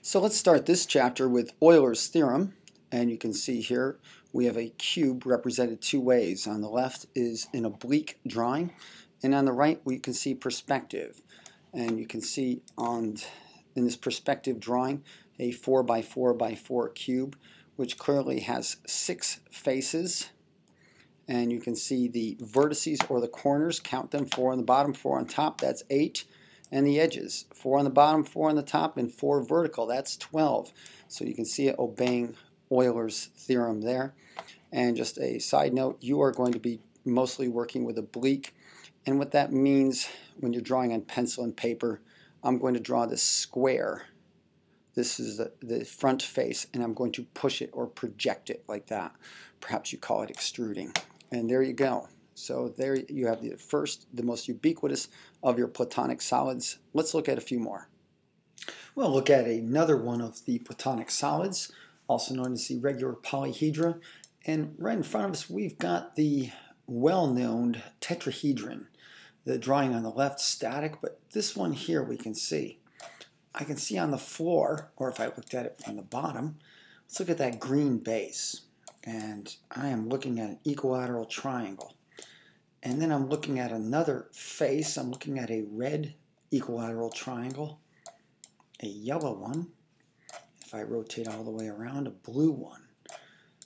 So let's start this chapter with Euler's theorem. And you can see here we have a cube represented two ways. On the left is an oblique drawing, and on the right we can see perspective. And you can see on in this perspective drawing a 4 by 4 by 4 cube, which clearly has six faces. And you can see the vertices or the corners, count them, four on the bottom, four on top, that's eight and the edges. Four on the bottom, four on the top, and four vertical. That's 12. So you can see it obeying Euler's theorem there. And just a side note, you are going to be mostly working with oblique. And what that means when you're drawing on pencil and paper, I'm going to draw this square. This is the, the front face, and I'm going to push it or project it like that. Perhaps you call it extruding. And there you go. So there you have the first, the most ubiquitous of your platonic solids. Let's look at a few more. We'll look at another one of the platonic solids, also known as the regular polyhedra. And right in front of us, we've got the well-known tetrahedron. The drawing on the left static, but this one here we can see. I can see on the floor, or if I looked at it from the bottom, let's look at that green base. And I am looking at an equilateral triangle. And then I'm looking at another face. I'm looking at a red equilateral triangle, a yellow one. If I rotate all the way around, a blue one.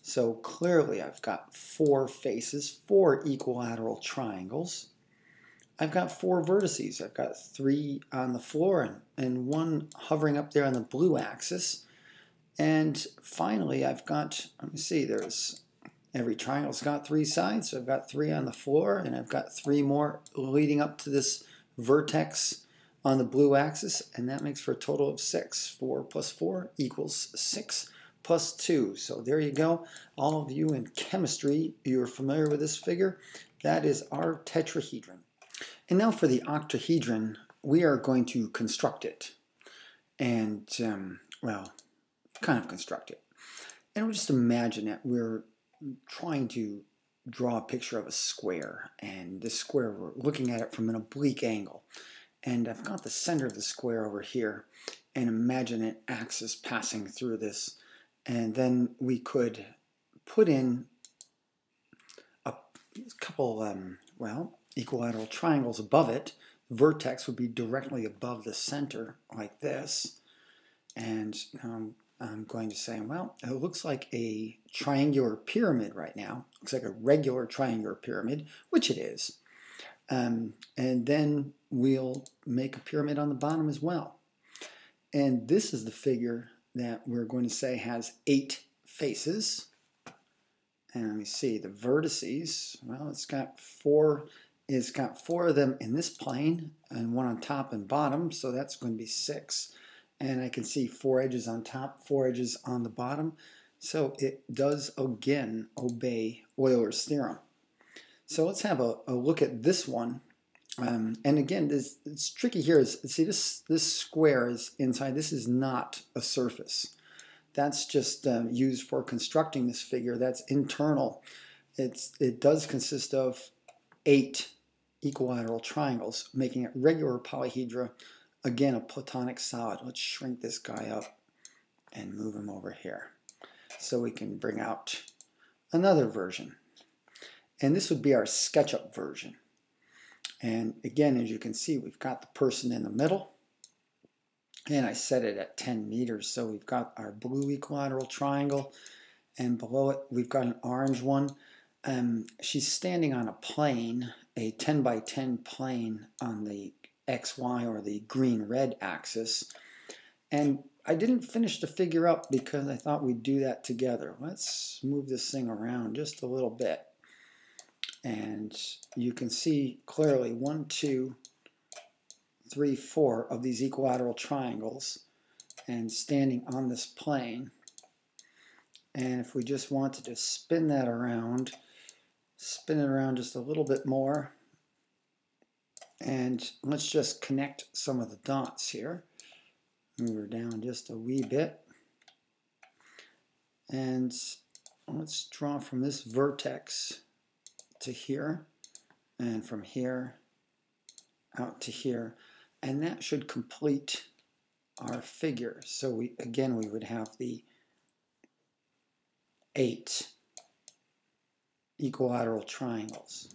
So clearly I've got four faces, four equilateral triangles. I've got four vertices. I've got three on the floor and, and one hovering up there on the blue axis. And finally, I've got, let me see, there's Every triangle's got three sides, so I've got three on the floor, and I've got three more leading up to this vertex on the blue axis, and that makes for a total of six. Four plus four equals six plus two. So there you go. All of you in chemistry, you're familiar with this figure. That is our tetrahedron. And now for the octahedron, we are going to construct it. And, um, well, kind of construct it. And we'll just imagine that we're trying to draw a picture of a square and this square we're looking at it from an oblique angle. And I've got the center of the square over here and imagine an axis passing through this. And then we could put in a couple um, well equilateral triangles above it. Vertex would be directly above the center like this. And um, I'm going to say, well, it looks like a triangular pyramid right now. Looks like a regular triangular pyramid, which it is. Um, and then we'll make a pyramid on the bottom as well. And this is the figure that we're going to say has eight faces. And let me see, the vertices, well, it's got four, it's got four of them in this plane and one on top and bottom, so that's going to be six and I can see four edges on top, four edges on the bottom. So it does again obey Euler's theorem. So let's have a, a look at this one. Um, and again, this it's tricky here is see this this square is inside. This is not a surface. That's just um, used for constructing this figure. That's internal. It's it does consist of eight equilateral triangles, making it regular polyhedra Again, a platonic solid. Let's shrink this guy up and move him over here so we can bring out another version. And this would be our SketchUp version. And again, as you can see, we've got the person in the middle. And I set it at 10 meters. So we've got our blue equilateral triangle. And below it, we've got an orange one. Um, she's standing on a plane, a 10 by 10 plane on the XY or the green-red axis. And I didn't finish to figure up because I thought we'd do that together. Let's move this thing around just a little bit. And you can see clearly one, two, three, four of these equilateral triangles and standing on this plane. And if we just wanted to spin that around, spin it around just a little bit more, and let's just connect some of the dots here. Move her down just a wee bit. And let's draw from this vertex to here, and from here out to here. And that should complete our figure. So we again we would have the eight equilateral triangles.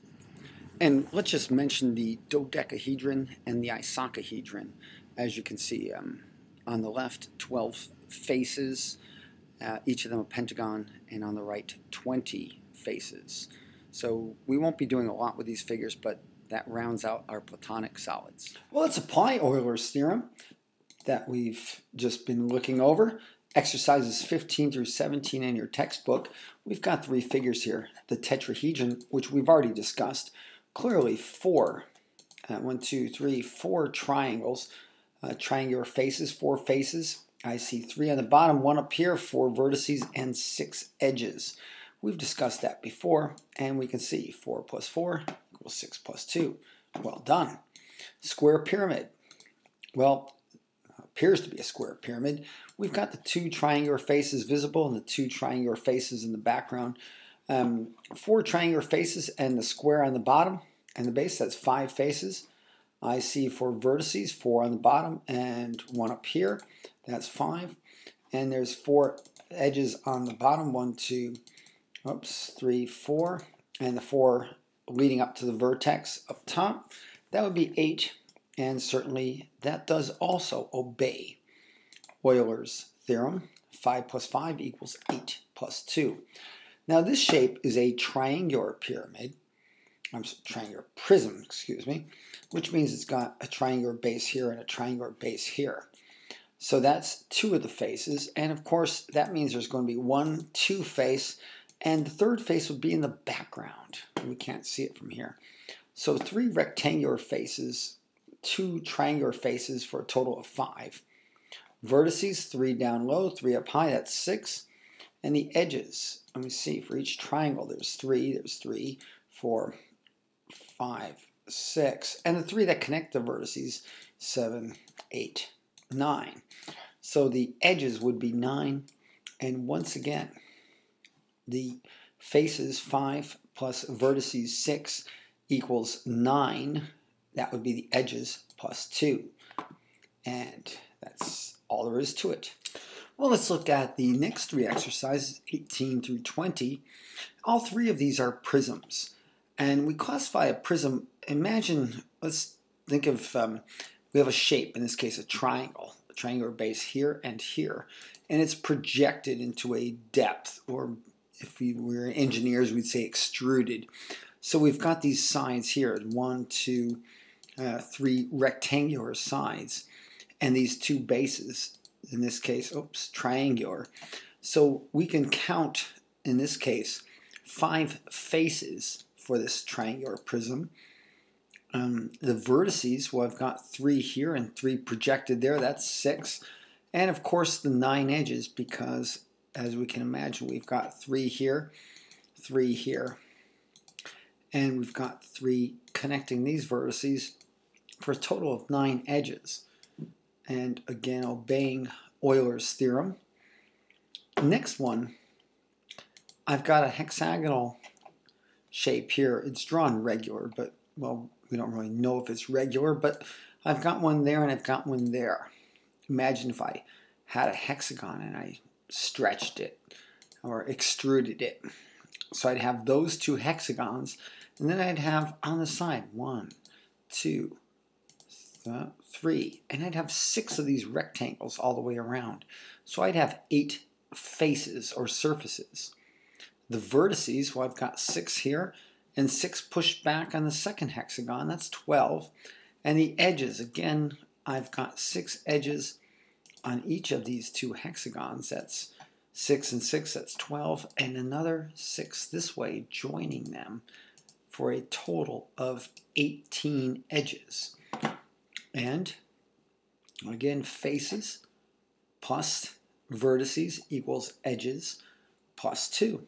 And let's just mention the dodecahedron and the icosahedron. As you can see um, on the left, 12 faces, uh, each of them a pentagon, and on the right, 20 faces. So we won't be doing a lot with these figures, but that rounds out our platonic solids. Well, let's apply Euler's theorem that we've just been looking over. Exercises 15 through 17 in your textbook. We've got three figures here. The tetrahedron, which we've already discussed, clearly four. Uh, one, two, three, four triangles. Uh, triangular faces, four faces. I see three on the bottom, one up here, four vertices, and six edges. We've discussed that before, and we can see 4 plus 4 equals 6 plus 2. Well done. Square pyramid. Well, appears to be a square pyramid. We've got the two triangular faces visible and the two triangular faces in the background. Um, four triangular faces and the square on the bottom and the base, that's five faces. I see four vertices, four on the bottom and one up here, that's five. And there's four edges on the bottom, one, two, oops, three, four, and the four leading up to the vertex up top. That would be eight, and certainly that does also obey Euler's theorem. 5 plus 5 equals 8 plus 2. Now this shape is a triangular pyramid, I'm sorry, triangular prism, excuse me, which means it's got a triangular base here and a triangular base here. So that's two of the faces, and of course that means there's going to be one two face and the third face would be in the background. We can't see it from here. So three rectangular faces, two triangular faces for a total of five. Vertices, three down low, three up high, that's six. And the edges, let me see, for each triangle, there's three, there's three, four, five, six. And the three that connect the vertices, seven, eight, nine. So the edges would be nine. And once again, the faces 5 plus vertices 6 equals 9. That would be the edges plus 2. And that's all there is to it. Well, let's look at the next three exercises, 18 through 20. All three of these are prisms. And we classify a prism, imagine, let's think of, um, we have a shape, in this case a triangle, a triangular base here and here, and it's projected into a depth or if we were engineers, we'd say extruded. So we've got these sides here, one, two, uh, three rectangular sides, and these two bases, in this case, oops, triangular. So we can count, in this case, five faces for this triangular prism. Um, the vertices, well, I've got three here and three projected there, that's six. And of course the nine edges because as we can imagine, we've got three here, three here, and we've got three connecting these vertices for a total of nine edges. And again, obeying Euler's theorem. Next one, I've got a hexagonal shape here. It's drawn regular, but, well, we don't really know if it's regular, but I've got one there and I've got one there. Imagine if I had a hexagon and I stretched it or extruded it. So I'd have those two hexagons, and then I'd have on the side one, two, th three, and I'd have six of these rectangles all the way around. So I'd have eight faces or surfaces. The vertices, well, I've got six here, and six pushed back on the second hexagon, that's 12. And the edges, again, I've got six edges on each of these two hexagons, that's 6 and 6, that's 12, and another 6 this way, joining them for a total of 18 edges. And again, faces plus vertices equals edges plus 2.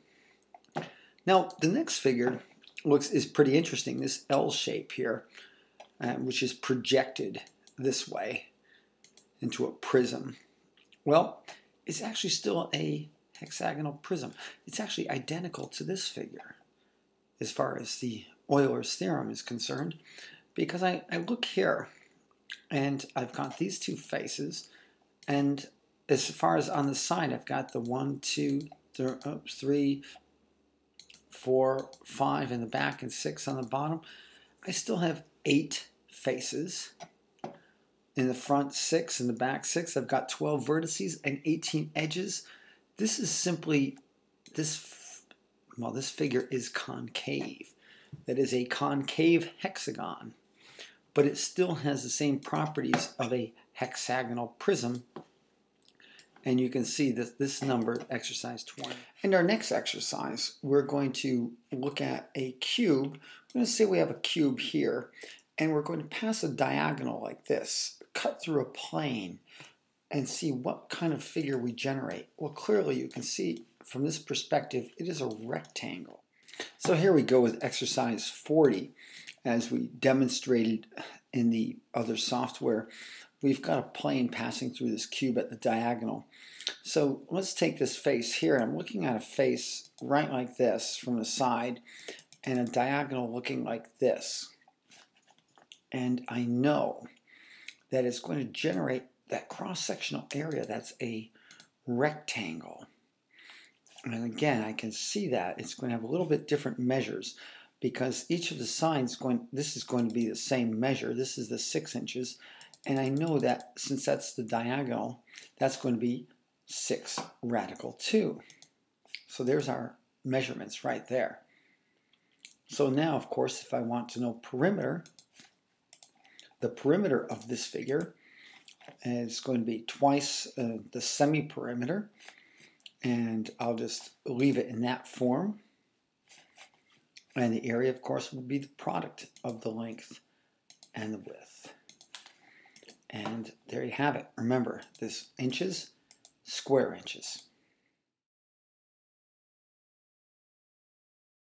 Now, the next figure looks is pretty interesting, this L shape here, uh, which is projected this way into a prism. Well, it's actually still a hexagonal prism. It's actually identical to this figure as far as the Euler's theorem is concerned because I, I look here and I've got these two faces And as far as on the side, I've got the one, two, th three, four, five in the back, and six on the bottom. I still have eight faces. In the front, six. In the back, six. I've got 12 vertices and 18 edges. This is simply, this, well, this figure is concave. That is a concave hexagon, but it still has the same properties of a hexagonal prism and you can see that this number, exercise 20. In our next exercise, we're going to look at a cube. We're going to say we have a cube here, and we're going to pass a diagonal like this, cut through a plane, and see what kind of figure we generate. Well, clearly you can see from this perspective, it is a rectangle. So here we go with exercise 40. As we demonstrated in the other software, we've got a plane passing through this cube at the diagonal. So let's take this face here. I'm looking at a face right like this from the side and a diagonal looking like this. And I know that it's going to generate that cross-sectional area that's a rectangle. And again, I can see that it's going to have a little bit different measures because each of the sides going, this is going to be the same measure. This is the six inches. And I know that since that's the diagonal, that's going to be 6 radical 2. So there's our measurements right there. So now, of course, if I want to know perimeter, the perimeter of this figure is going to be twice uh, the semi-perimeter. And I'll just leave it in that form. And the area, of course, will be the product of the length and the width. And there you have it. Remember, this inches, square inches.